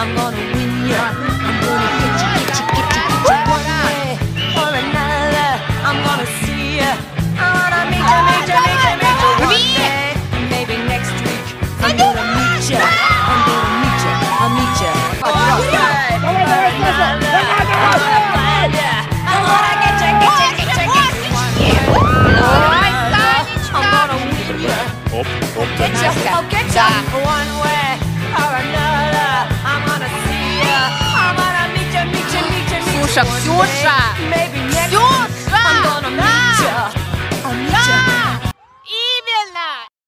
I'm gonna win ya, I'm gonna get ya. Open get your, oh, get your one way or another. I'm gonna see ya. I'm gonna meet ya, meet ya, meet ya. Meet ya Слушай, Ксюша!